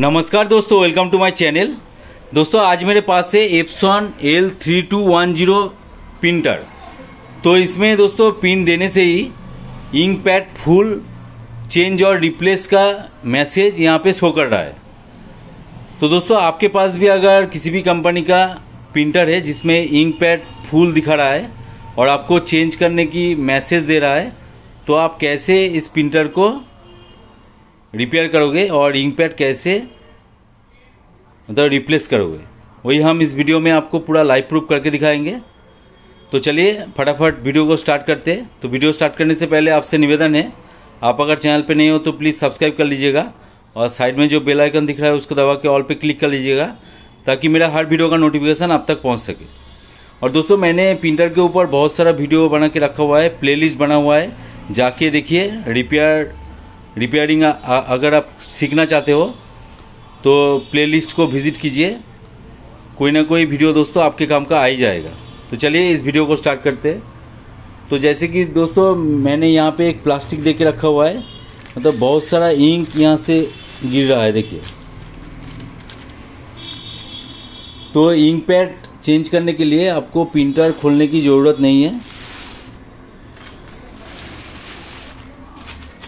नमस्कार दोस्तों welcome to my channel दोस्तों, आज मेरे पास है Epson L three two one zero printer तो इसमें दोस्तों पिन देने से ही इंक पैड फुल चेंज और रिप्लेस का मैसेज यहाँ पे शो कर रहा है। तो दोस्तों, आपके पास भी अगर किसी भी कंपनी का प्रिंटर है जिसमें इंक पैड फुल दिखा रहा है और आपको चेंज करने की मैसेज दे रहा है तो आप कैसे इस प्रिंटर को रिपेयर करोगे और इंक पैड कैसे मतलब रिप्लेस करोगे। वही हम इस वीडियो में आपको पूरा लाइव प्रूफ करके दिखाएँगे। तो चलिए, फटाफट वीडियो को स्टार्ट करते हैं। तो वीडियो स्टार्ट करने से पहले आपसे निवेदन है, आप अगर चैनल पर नहीं हो तो प्लीज़ सब्सक्राइब कर लीजिएगा और साइड में जो बेल आइकन दिख रहा है उसको दबा के ऑल पे क्लिक कर लीजिएगा ताकि मेरा हर वीडियो का नोटिफिकेशन आप तक पहुँच सके। और दोस्तों, मैंने प्रिंटर के ऊपर बहुत सारा वीडियो बना के रखा हुआ है प्लेलिस्ट बना हुआ है। जाके देखिए रिपेयर रिपेयरिंग अगर आप सीखना चाहते हो तो प्लेलिस्ट को विज़िट कीजिए। कोई ना कोई वीडियो दोस्तों आपके काम का आ ही जाएगा। तो चलिए इस वीडियो को स्टार्ट करते हैं। तो जैसे कि दोस्तों, मैंने यहाँ पे एक प्लास्टिक दे के रखा हुआ है। मतलब तो बहुत सारा इंक यहाँ से गिर रहा है, देखिए। तो इंक पैड चेंज करने के लिए आपको प्रिंटर खोलने की ज़रूरत नहीं है।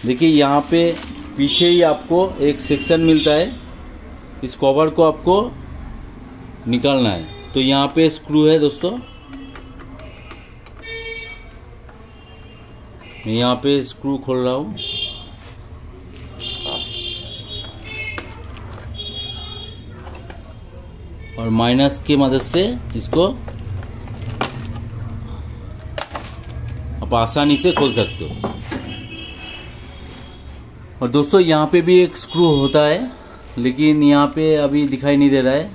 देखिए, यहाँ पे पीछे ही आपको एक सेक्शन मिलता है। इस कवर को आपको निकालना है। तो यहाँ पे स्क्रू है दोस्तों। मैं यहाँ पे स्क्रू खोल रहा हूँ। और माइनस की मदद से इसको आप आसानी से खोल सकते हो। और दोस्तों, यहाँ पे भी एक स्क्रू होता है, लेकिन यहाँ पे अभी दिखाई नहीं दे रहा है।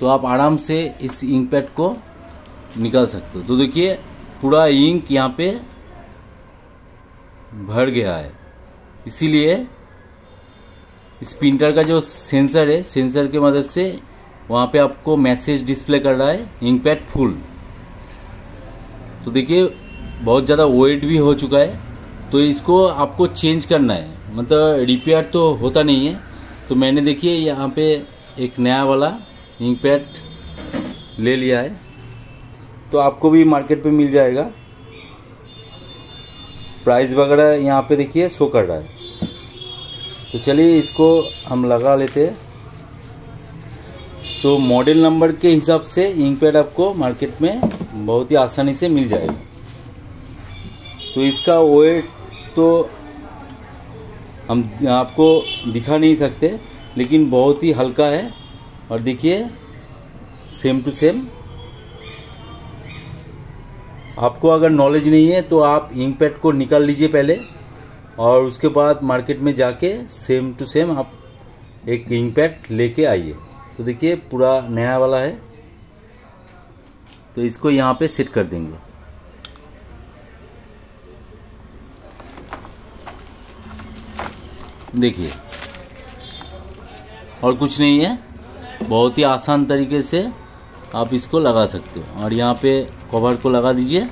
तो आप आराम से इस इंक पैड को निकाल सकते हो। तो देखिए, पूरा इंक यहाँ पे भर गया है। इसीलिए इस प्रिंटर का जो सेंसर है सेंसर के मदद से वहाँ पे आपको मैसेज डिस्प्ले कर रहा है इंक पैड फुल तो देखिए, बहुत ज़्यादा वेट भी हो चुका है। तो इसको आपको चेंज करना है। मतलब रिपेयर तो होता नहीं है। तो मैंने देखिए यहाँ पे एक नया वाला इंक पैड ले लिया है। तो आपको भी मार्केट पे मिल जाएगा। प्राइस वगैरह यहाँ पे देखिए शो कर रहा है। तो चलिए इसको हम लगा लेते हैं। तो मॉडल नंबर के हिसाब से इंक पैड आपको मार्केट में बहुत ही आसानी से मिल जाएगा। तो इसका वेट तो हम आपको दिखा नहीं सकते, लेकिन बहुत ही हल्का है। और देखिए सेम टू सेम आपको अगर नॉलेज नहीं है तो आप इंक पैड को निकाल लीजिए पहले, और उसके बाद मार्केट में जाके सेम टू सेम आप एक इंक पैड लेके आइए। तो देखिए, पूरा नया वाला है। तो इसको यहाँ पे सेट कर देंगे। देखिए। और कुछ नहीं है। बहुत ही आसान तरीके से आप इसको लगा सकते हो। और यहाँ पे कवर को लगा दीजिए।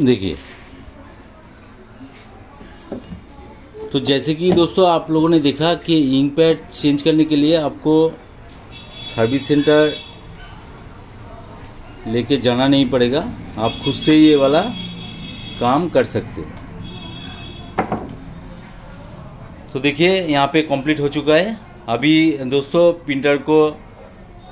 देखिए तो जैसे कि दोस्तों आप लोगों ने देखा कि इंक पैड चेंज करने के लिए आपको सर्विस सेंटर लेके जाना नहीं पड़ेगा। आप खुद से ये वाला काम कर सकते हो। तो देखिए, यहाँ पे कंप्लीट हो चुका है। अभी दोस्तों प्रिंटर को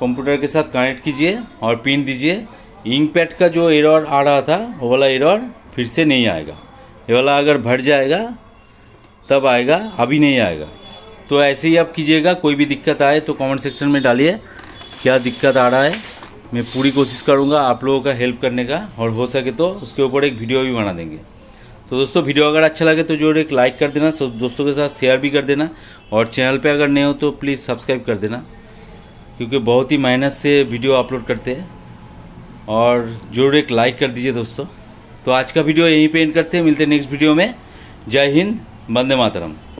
कंप्यूटर के साथ कनेक्ट कीजिए और प्रिंट दीजिए। इंक पैड का जो एरर आ रहा था, वो वाला एरर फिर से नहीं आएगा। ये वाला अगर भर जाएगा तब आएगा, अभी नहीं आएगा। तो ऐसे ही आप कीजिएगा, कोई भी दिक्कत आए तो कमेंट सेक्शन में डालिए, क्या दिक्कत आ रहा है। मैं पूरी कोशिश करूँगा आप लोगों का हेल्प करने का, और हो सके तो उसके ऊपर एक वीडियो भी बना देंगे। तो दोस्तों वीडियो अगर अच्छा लगे तो जो एक लाइक कर देना दोस्तों के साथ शेयर भी कर देना, और चैनल पे अगर नहीं हो तो प्लीज़ सब्सक्राइब कर देना, क्योंकि बहुत ही मेहनत से वीडियो अपलोड करते हैं। और ज़रूर एक लाइक कर दीजिए दोस्तों। तो आज का वीडियो यहीं पे एंड करते हैं, मिलते हैं नेक्स्ट वीडियो में। जय हिंद। वंदे मातरम।